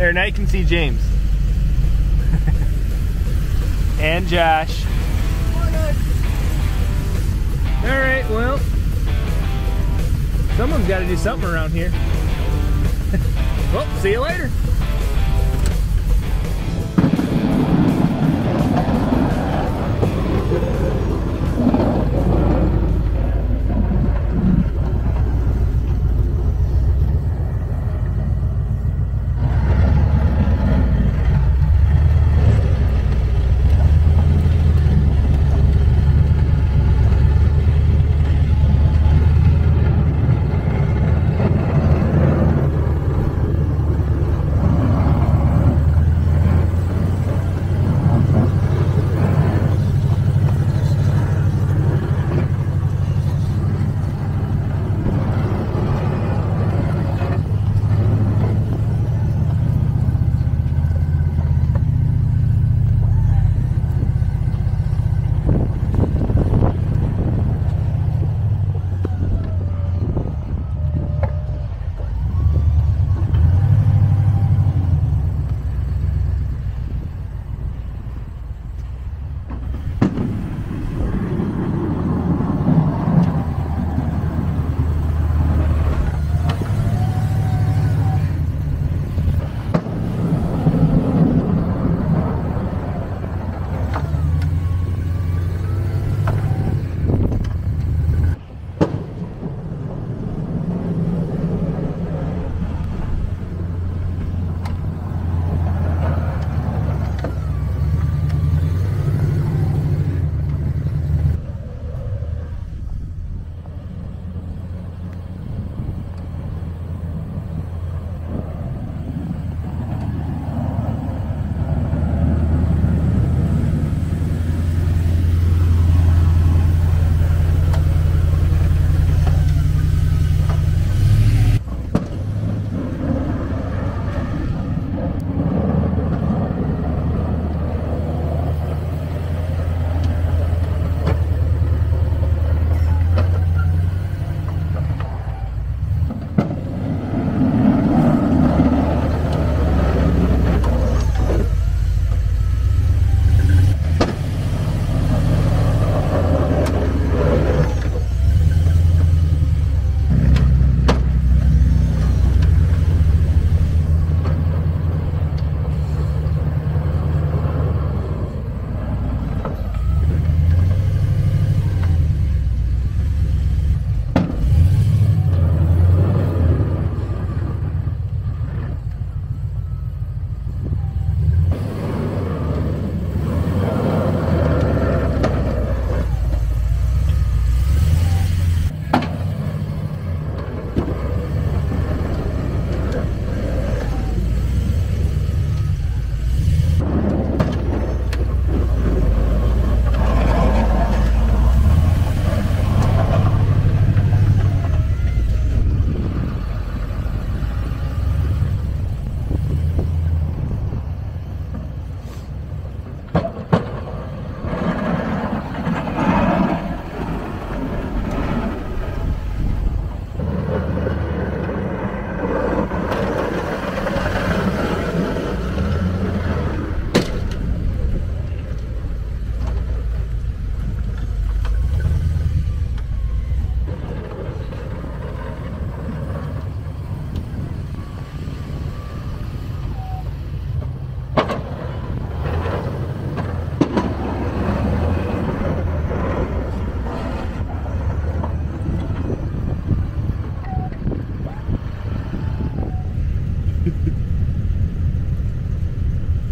There, now you can see James. and Josh. Alright, well. Someone's got to do something around here. well, see you later.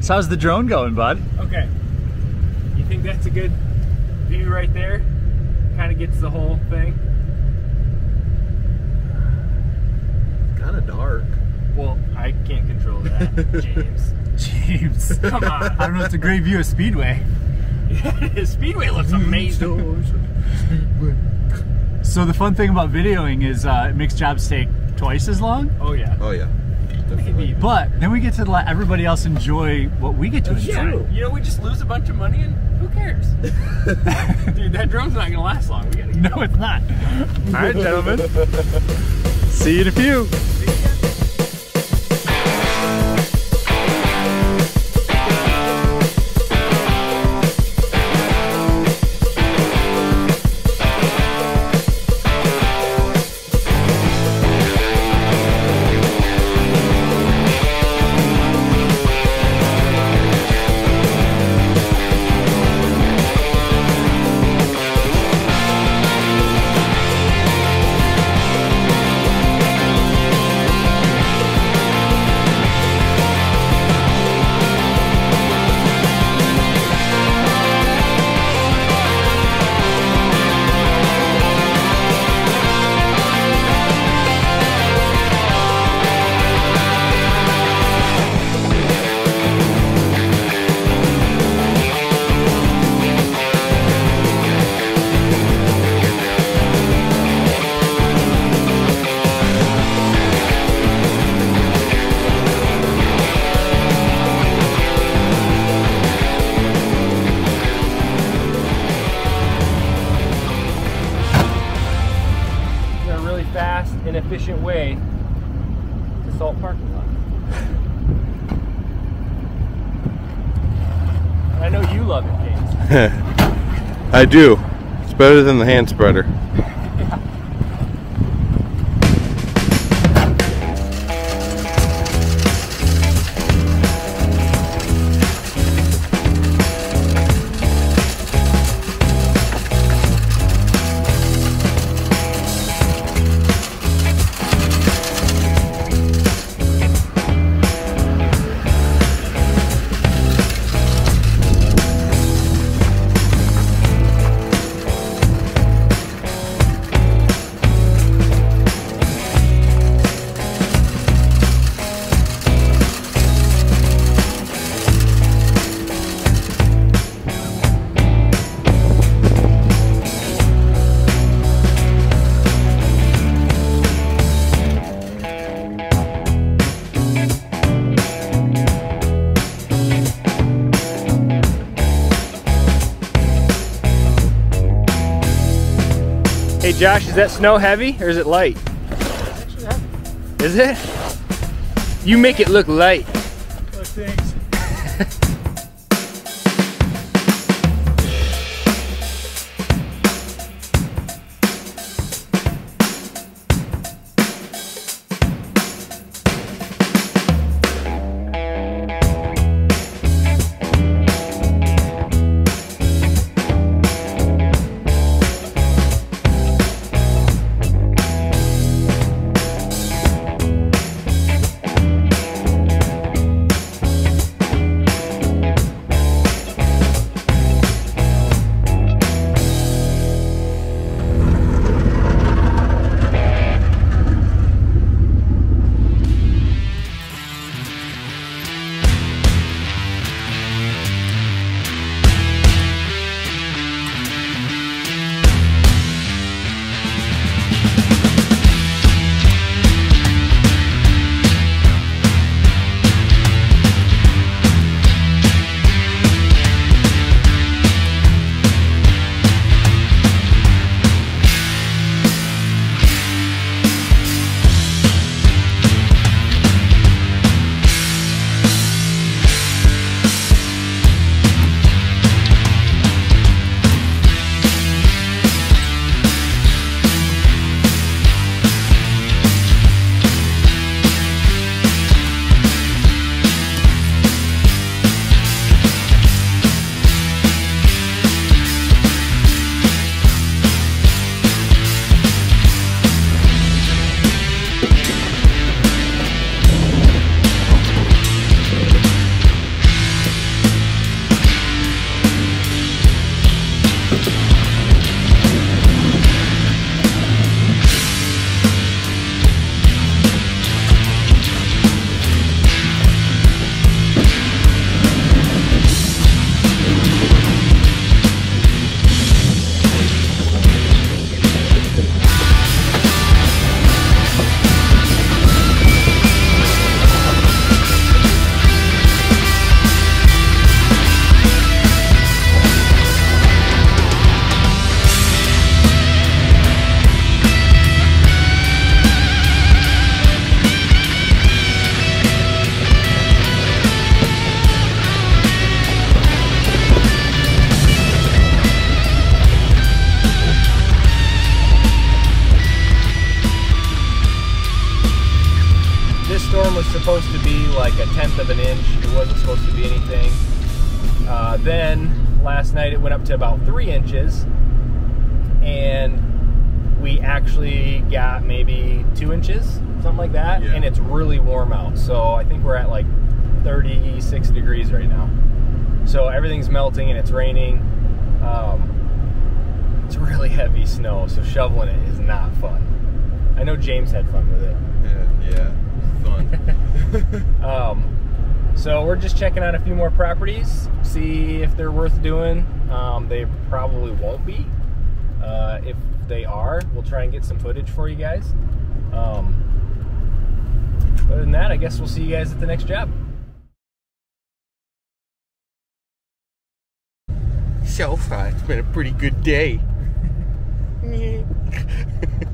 So how's the drone going, bud? Okay. You think that's a good view right there? Kind of gets the whole thing. Kind of dark. Well, I can't control that, James. James. Come on. I don't know, it's a great view of Speedway. Speedway looks amazing. So the fun thing about videoing is uh, it makes jobs take twice as long, Oh yeah. Oh yeah. Maybe. but then we get to let everybody else enjoy what we get to enjoy. Yeah, you know, we just lose a bunch of money and who cares? Dude, that drone's not gonna last long. We gotta get No, it's not. All right, gentlemen. See you in a few. Know you love it, James. I do. It's better than the hand spreader. Hey Josh, is that snow heavy or is it light? Is it? You make it look light. Oh, supposed to be like a tenth of an inch. It wasn't supposed to be anything. Uh, then last night it went up to about three inches, and we actually got maybe two inches, something like that. Yeah. And it's really warm out, so I think we're at like 36 degrees right now. So everything's melting and it's raining. Um, it's really heavy snow, so shoveling it is not fun. I know James had fun with it. Yeah, yeah. Fun. Um, so we're just checking out a few more properties, see if they're worth doing. Um, they probably won't be. Uh, if they are, we'll try and get some footage for you guys. Um, other than that, I guess we'll see you guys at the next job. So far, it's been a pretty good day.